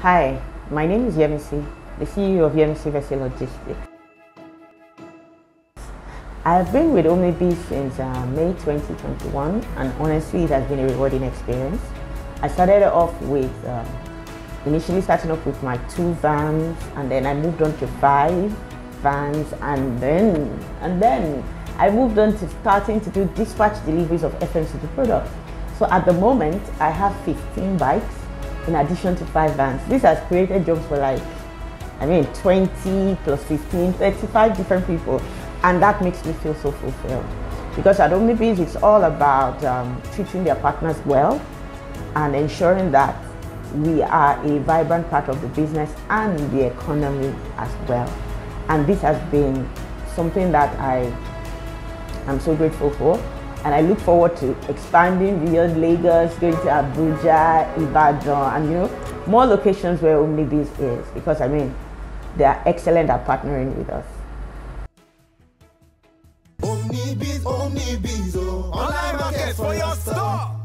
Hi, my name is Yemisi, the CEO of Yemisi Vese Logistics. I've been with OmniBiz since uh, May 2021 and honestly it has been a rewarding experience. I started off with, uh, initially starting off with my two vans and then I moved on to five vans and then, and then I moved on to starting to do dispatch deliveries of FMCG products. So at the moment I have 15 bikes in addition to five vans. This has created jobs for like, I mean 20 plus 15, 35 different people and that makes me feel so fulfilled. Because at OmniBiz, it's all about um, treating their partners well and ensuring that we are a vibrant part of the business and the economy as well. And this has been something that I am so grateful for. And I look forward to expanding beyond Lagos, going to Abuja, Ibadan, and you know, more locations where OmniBiz is. Because I mean, they are excellent at partnering with us. Oh. Online market for your store.